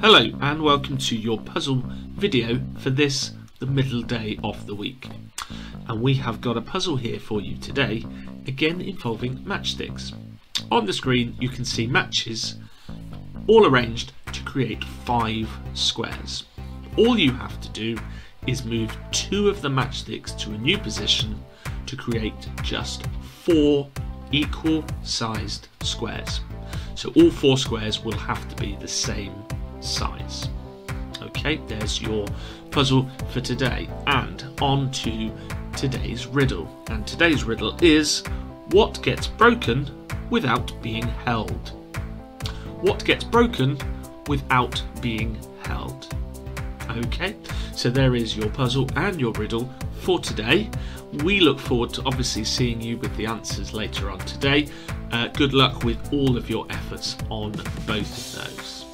Hello and welcome to your puzzle video for this, the middle day of the week. And we have got a puzzle here for you today, again involving matchsticks. On the screen you can see matches all arranged to create five squares. All you have to do is move two of the matchsticks to a new position to create just four equal sized squares. So all four squares will have to be the same size. Okay, there's your puzzle for today. And on to today's riddle. And today's riddle is what gets broken without being held? What gets broken without being held? Okay, so there is your puzzle and your riddle for today. We look forward to obviously seeing you with the answers later on today. Uh, good luck with all of your efforts on both of those.